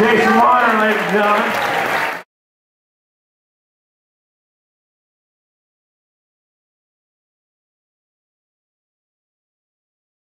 Jason Warner, ladies and gentlemen.